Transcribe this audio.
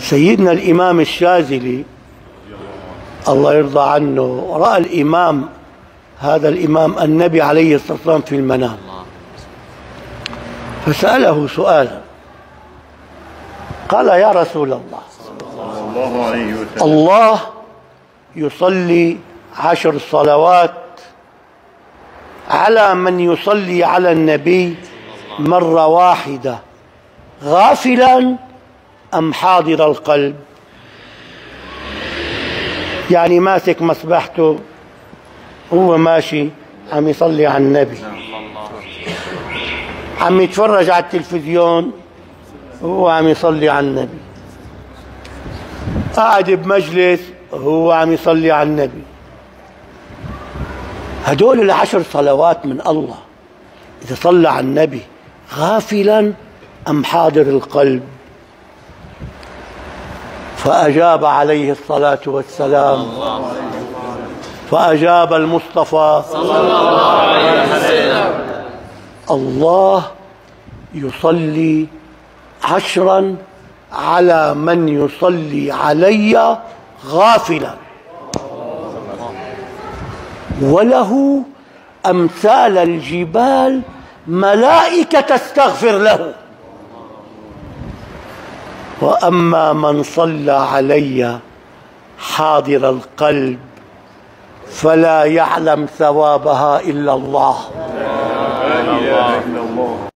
سيدنا الإمام الشاذلي الله يرضى عنه رأى الإمام هذا الإمام النبي عليه الصلاة والسلام في المنام. فسأله سؤالا. قال يا رسول الله الله يصلي عشر صلوات على من يصلي على النبي مرة واحدة غافلا أم حاضر القلب؟ يعني ماسك مصباحته هو ماشي عم يصلي على النبي. عم يتفرج على التلفزيون هو عم يصلي على النبي. قاعد بمجلس هو عم يصلي على النبي. هدول العشر صلوات من الله إذا صلى على النبي غافلا أم حاضر القلب؟ فأجاب عليه الصلاة والسلام. فأجاب المصطفى. صلى الله عليه وسلم الله يصلي عشرا على من يصلي علي غافلا. وله أمثال الجبال ملائكة تستغفر له. وأما من صلى علي حاضر القلب فلا يعلم ثوابها إلا الله.